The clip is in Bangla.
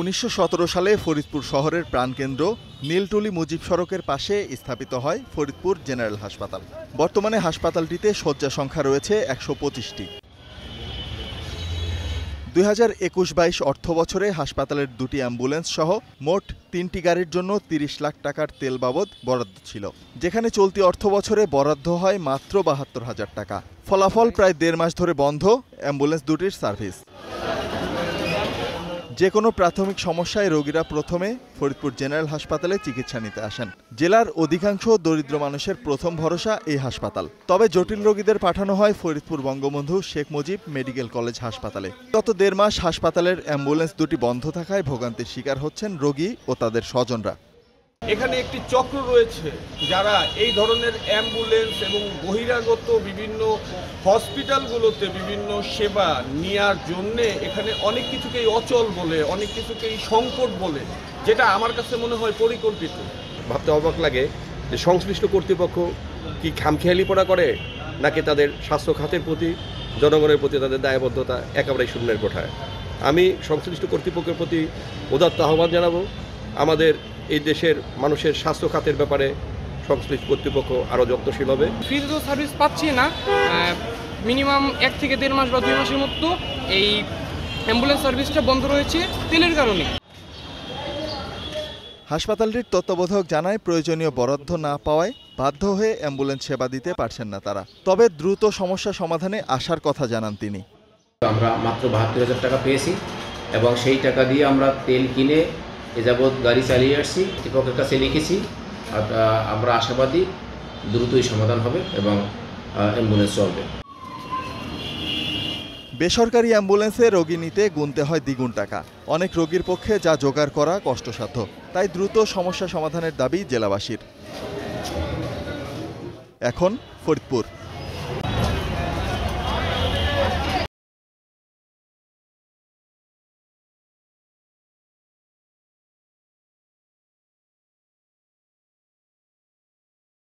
উনিশশো সতেরো সালে ফরিদপুর শহরের প্রাণকেন্দ্র নীলটুলি মুজিব সড়কের পাশে স্থাপিত হয় ফরিদপুর জেনারেল হাসপাতাল। বর্তমানে হাসপাতালটিতে শয্যা সংখ্যা রয়েছে একশো পঁচিশটি। দুই হাজার একুশ বাইশ অর্থ বছরে হাসপাতালের দুটি অ্যাম্বুলেন্স সহ মোট তিনটি গাড়ির জন্য তিরিশ লাখ টাকার তেল বাবদ বরাদ্দ ছিল। যেখানে চলতি অর্থ বছরে বরাদ্দ হয় মাত্র বাহাত্তর হাজার টাকা। ফলাফল প্রায় দেড় মাস ধরে বন্ধ, অ্যাম্বুলেন্স দুটির সার্ভিস। যে কোনো প্রাথমিক সমস্যায় রোগীরা প্রথমে ফরিদপুর জেনারেল হাসপাতালে চিকিৎসা নিতে আসেন। জেলার অধিকাংশ দরিদ্র মানুষের প্রথম ভরসা এই হাসপাতাল। তবে জটিল রোগীদের পাঠানো হয় ফরিদপুর বঙ্গবন্ধু শেখ মুজিব মেডিকেল কলেজ হাসপাতালে। গত দেড় মাস হাসপাতালের অ্যাম্বুলেন্স দুটি বন্ধ থাকায় ভোগান্তির শিকার হচ্ছেন রোগী ও তাদের স্বজনরা। এখানে একটি চক্র রয়েছে যারা এই ধরনের অ্যাম্বুলেন্স এবং বহিরাগত বিভিন্ন হসপিটালগুলোতে বিভিন্ন সেবা নেওয়ার জন্যে এখানে অনেক কিছুকেই অচল বলে, অনেক কিছুকেই সংকট বলে, যেটা আমার কাছে মনে হয় পরিকল্পিত। ভাবতে অবাক লাগে যে সংশ্লিষ্ট কর্তৃপক্ষ কি খামখেয়ালিপনা করে, নাকি তাদের স্বাস্থ্য খাতের প্রতি, জনগণের প্রতি তাদের দায়বদ্ধতা একেবারেই শূন্যের কোঠায়? আমি সংশ্লিষ্ট কর্তৃপক্ষের প্রতি উদাত্ত আহ্বান জানাব। আমাদের এই দেশের মানুষের স্বাস্থ্য খাতের ব্যাপারে সংশ্লিষ্ট কর্তৃপক্ষ আরও যত্নশীল হবে। ফ্রিতে তো সার্ভিস পাচ্ছি না। মিনিমাম এক থেকে দেড় মাস বা দুই মাসের মতো এই অ্যাম্বুলেন্স সার্ভিসটা বন্ধ রয়েছে তেলের কারণে। হাসপাতালটির তত্ত্বাবধায়ক জানায় প্রয়োজনীয় বরাদ্দ না পাওয়ায় বাধ্য হয়ে অ্যাম্বুলেন্স সেবা দিতে পারছেন না তারা। তবে দ্রুত সমস্যা সমাধানে আসার কথা জানান তিনি। আমরা মাত্র বাহাত্তর হাজার টাকা পেয়েছি এবং সেই টাকা দিয়ে আমরা তেল কিনে এ যাবৎ গাড়ি চালিয়ে আসছি কর্তৃপক্ষের কাছে লিখেছি আমরা আশাবাদী দ্রুতই সমাধান হবে এবং অ্যাম্বুলেন্স চলবে। বেসরকারি অ্যাম্বুলেন্সে রোগী নিতে গুনতে হয় দ্বিগুণ টাকা। অনেক রোগীর পক্ষে যা জোগাড় করা কষ্টসাধ্য। তাই দ্রুত সমস্যা সমাধানের দাবি জেলাবাসীর। এখন ফরিদপুর।